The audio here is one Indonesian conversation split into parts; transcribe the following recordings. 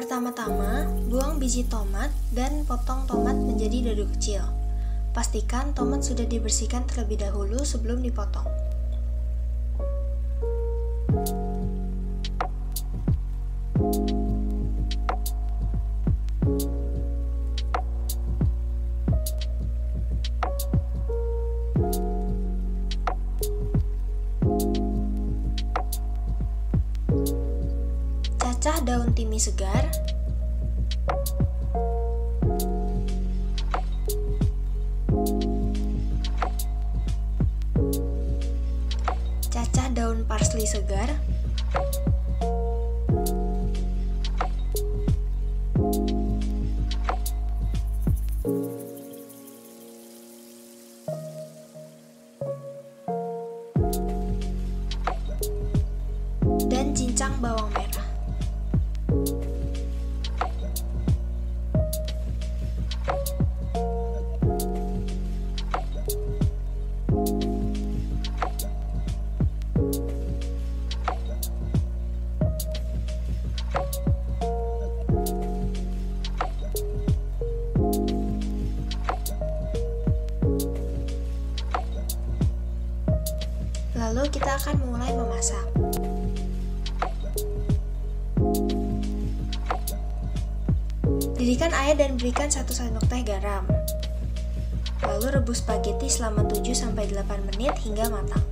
Pertama-tama, buang biji tomat dan potong tomat menjadi dadu kecil. Pastikan tomat sudah dibersihkan terlebih dahulu sebelum dipotong. Cacah daun timi segar? Cacah daun parsley segar Lalu kita akan mulai memasak. Didihkan air dan berikan 1 sendok teh garam. Lalu rebus spaghetti selama 7-8 menit hingga matang.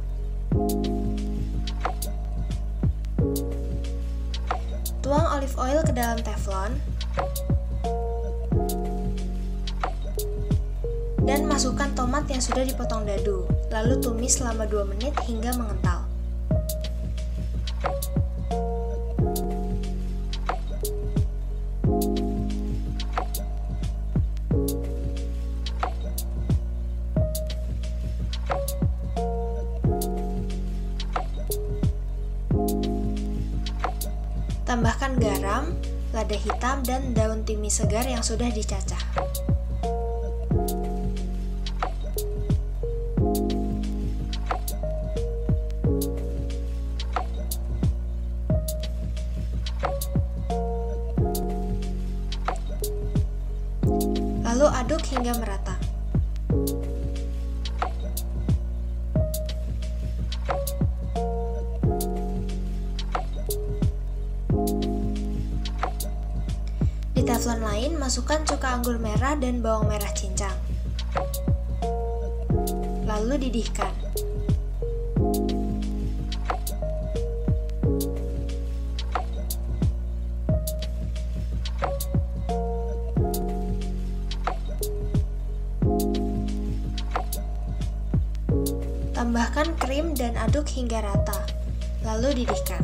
Tuang olive oil ke dalam teflon dan masukkan tomat yang sudah dipotong dadu. Lalu tumis selama 2 menit hingga mengental. Tambahkan garam, lada hitam, dan daun timi segar yang sudah dicacah. Lalu aduk hingga merata. Di teflon lain, masukkan cuka anggur merah dan bawang merah cincang. Lalu didihkan. Tambahkan krim dan aduk hingga rata. Lalu didihkan.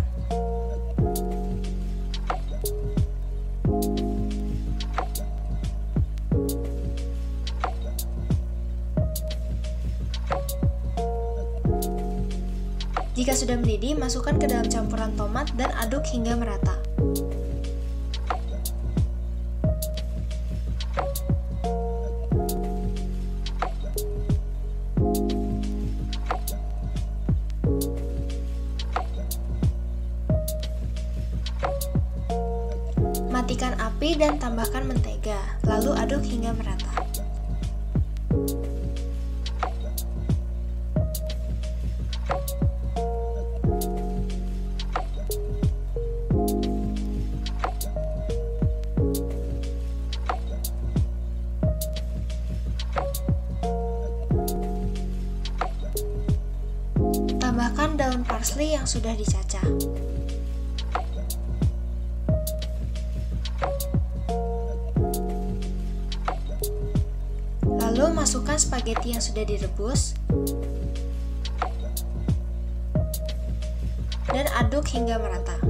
Jika sudah mendidih, masukkan ke dalam campuran tomat dan aduk hingga merata. Api dan tambahkan mentega, lalu aduk hingga merata. Tambahkan daun parsley yang sudah dicacah. Masukkan spaghetti yang sudah direbus dan aduk hingga merata.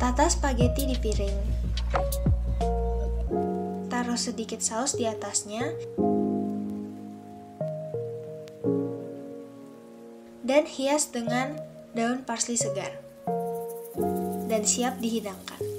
Tata spaghetti di piring. Taruh sedikit saus di atasnya. Dan hias dengan daun parsley segar. dan siap dihidangkan.